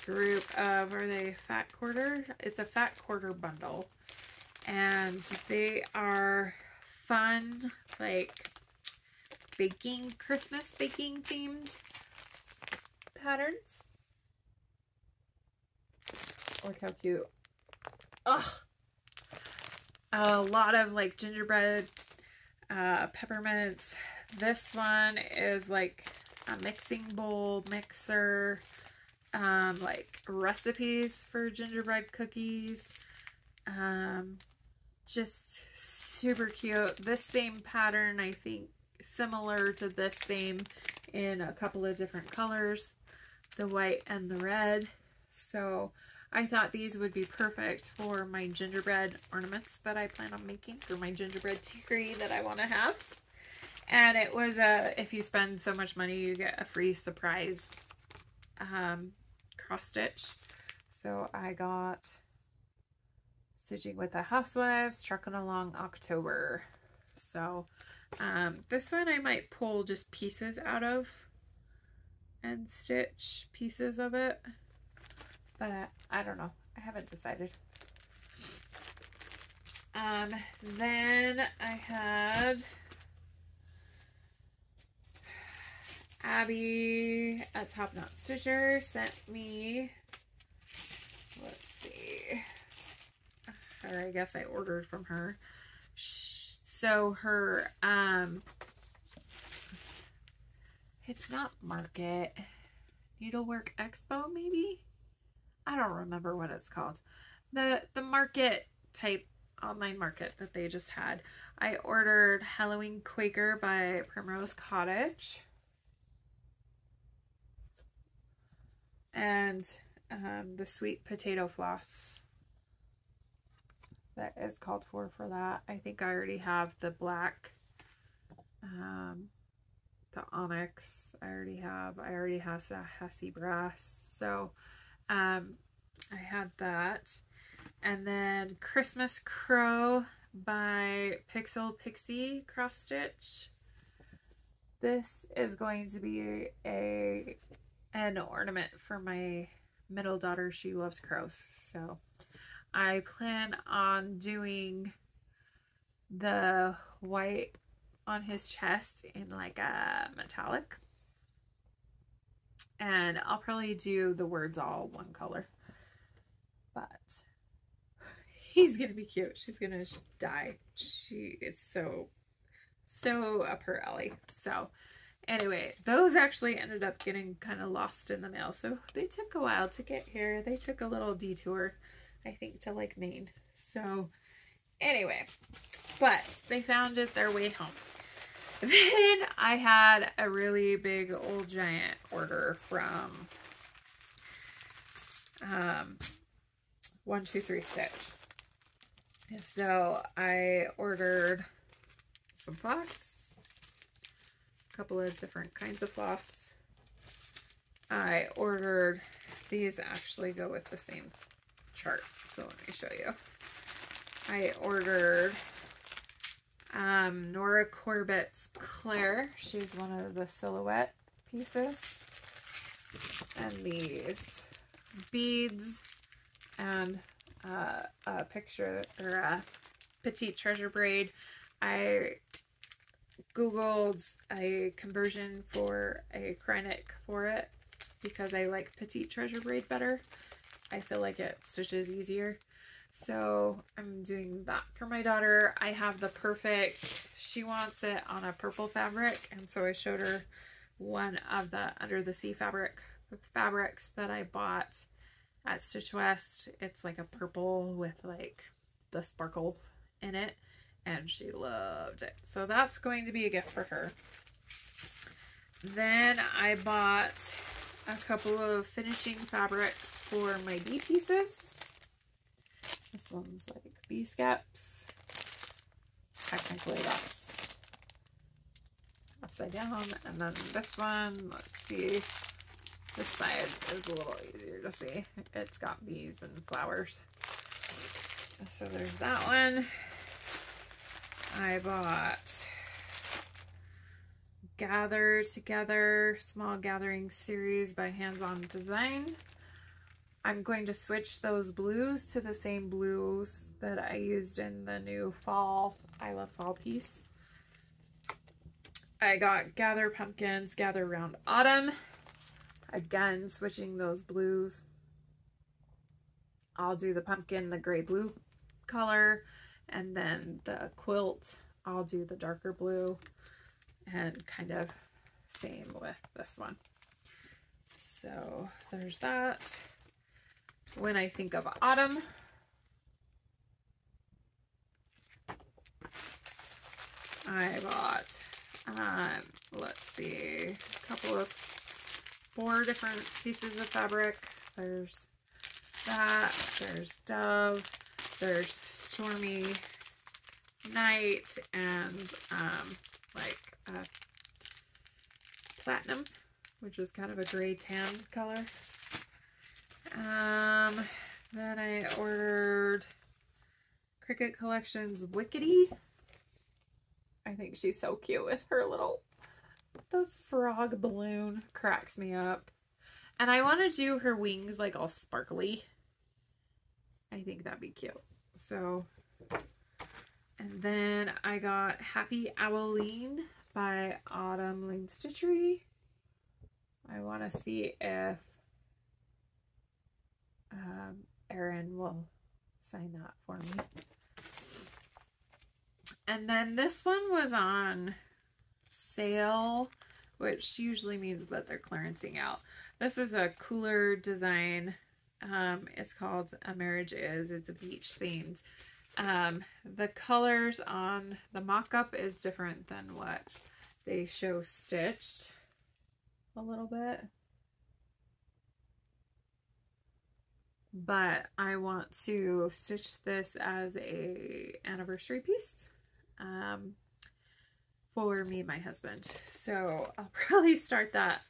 group of, are they Fat Quarter? It's a Fat Quarter bundle. And they are fun, like baking, Christmas baking themed patterns. Look how cute. Ugh. A lot of like gingerbread, uh, peppermints. This one is like a mixing bowl mixer, um, like recipes for gingerbread cookies. Um, just super cute. This same pattern, I think, similar to this same in a couple of different colors, the white and the red. So I thought these would be perfect for my gingerbread ornaments that I plan on making for my gingerbread tea that I want to have. And it was a, if you spend so much money, you get a free surprise um, cross stitch. So I got Stitching with the Housewives, Trucking Along October. So um, this one I might pull just pieces out of and stitch pieces of it. But uh, I don't know. I haven't decided. Um, then I had Abby at Top Knot Stitcher sent me, let's see, or I guess I ordered from her. So her, um, it's not Market, Needlework Expo maybe? I don't remember what it's called. The the market type online market that they just had. I ordered Halloween Quaker by Primrose Cottage. And um, the sweet potato floss that is called for for that. I think I already have the black, um, the onyx. I already have, I already have the Hessie brass. So um, I had that. And then Christmas Crow by Pixel Pixie Cross Stitch. This is going to be a an ornament for my middle daughter. She loves crows. So I plan on doing the white on his chest in like a metallic. And I'll probably do the words all one color. But he's to be cute. She's to die. She, it's so, so up her alley. So anyway, those actually ended up getting kind of lost in the mail. So they took a while to get here. They took a little detour, I think, to like Maine. So anyway, but they found it their way home. Then I had a really big old giant order from um, 123 Stitch. And so I ordered some floss, a couple of different kinds of floss. I ordered, these actually go with the same chart, so let me show you. I ordered um, Nora Corbett's Claire. She's one of the silhouette pieces. And these beads and uh, a picture or a petite treasure braid. I googled a conversion for a Kreinik for it because I like petite treasure braid better. I feel like it stitches easier. So I'm doing that for my daughter. I have the perfect, she wants it on a purple fabric. And so I showed her one of the Under the Sea fabric fabrics that I bought at Stitch West. It's like a purple with like the sparkle in it. And she loved it. So that's going to be a gift for her. Then I bought a couple of finishing fabrics for my bee pieces. This one's like bee skeps. Technically that's upside down. And then this one, let's see. This side is a little easier to see. It's got bees and flowers. So there's that one. I bought Gather Together Small Gathering Series by Hands On Design. I'm going to switch those blues to the same blues that I used in the new fall, I Love Fall piece. I got Gather Pumpkins, Gather Round Autumn. Again, switching those blues. I'll do the pumpkin, the gray blue color, and then the quilt, I'll do the darker blue and kind of same with this one. So there's that when I think of autumn. I bought, um, let's see, a couple of four different pieces of fabric. There's that, there's Dove, there's Stormy Night, and um, like a platinum, which is kind of a gray tan color. Um, then I ordered Cricket Collections Wickedy. I think she's so cute with her little, the frog balloon cracks me up. And I want to do her wings like all sparkly. I think that'd be cute. So, and then I got Happy Owline by Autumn Lane Stitchery. I want to see if um, Erin will sign that for me. And then this one was on sale, which usually means that they're clearancing out. This is a cooler design. Um, it's called A Marriage Is. It's a beach themed. Um, the colors on the mock-up is different than what they show stitched a little bit. But I want to stitch this as a anniversary piece um, for me and my husband. So I'll probably start that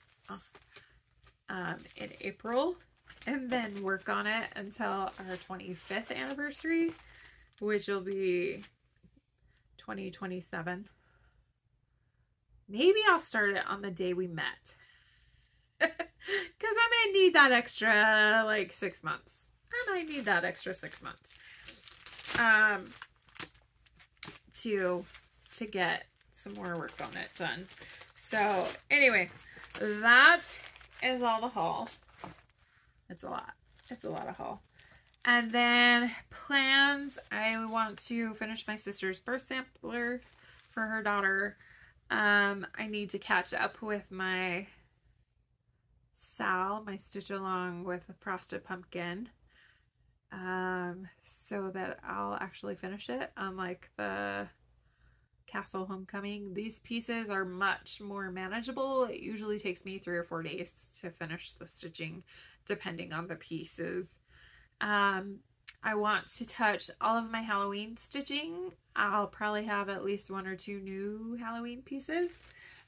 um, in April and then work on it until our 25th anniversary, which will be 2027. Maybe I'll start it on the day we met. Because I may need that extra, like, six months. I might need that extra six months. Um, to, to get some more work on it done. So anyway, that is all the haul. It's a lot. It's a lot of haul. And then plans, I want to finish my sister's birth sampler for her daughter. Um, I need to catch up with my SAL, my stitch along with a frosted pumpkin um, so that I'll actually finish it unlike the Castle Homecoming. These pieces are much more manageable. It usually takes me three or four days to finish the stitching depending on the pieces. Um, I want to touch all of my Halloween stitching. I'll probably have at least one or two new Halloween pieces.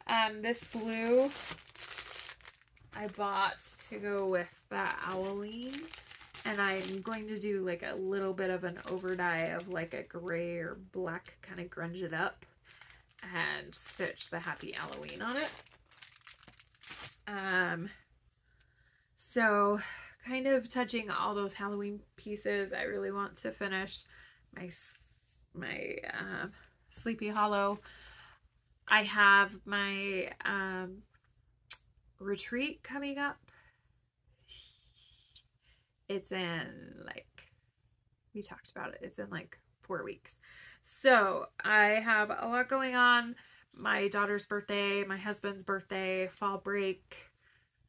Um, this blue I bought to go with that Owline. And I'm going to do like a little bit of an over dye of like a gray or black, kind of grunge it up and stitch the Happy Halloween on it. Um, so kind of touching all those Halloween pieces. I really want to finish my, my uh, Sleepy Hollow. I have my um, retreat coming up. It's in like, we talked about it. It's in like four weeks. So I have a lot going on. My daughter's birthday, my husband's birthday, fall break.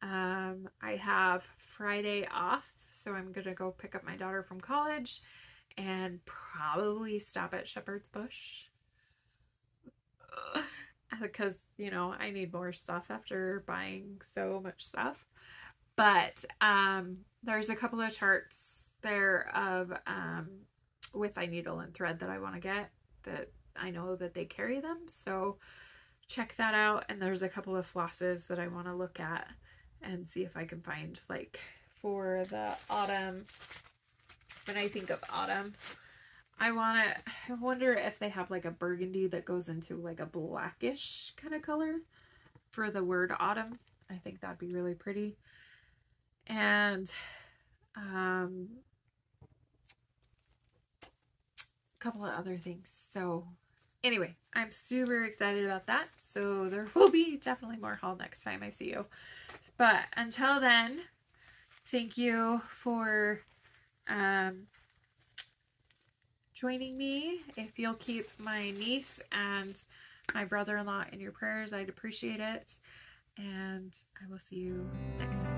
Um, I have Friday off. So I'm going to go pick up my daughter from college and probably stop at Shepherd's Bush. Because, you know, I need more stuff after buying so much stuff. But um, there's a couple of charts there of um, With Thy Needle and Thread that I want to get that I know that they carry them. So check that out. And there's a couple of flosses that I want to look at and see if I can find like for the autumn. When I think of autumn, I want to, I wonder if they have like a burgundy that goes into like a blackish kind of color for the word autumn. I think that'd be really pretty. And um, a couple of other things. So anyway, I'm super excited about that. So there will be definitely more haul next time I see you. But until then, thank you for um, joining me. If you'll keep my niece and my brother-in-law in your prayers, I'd appreciate it. And I will see you next time.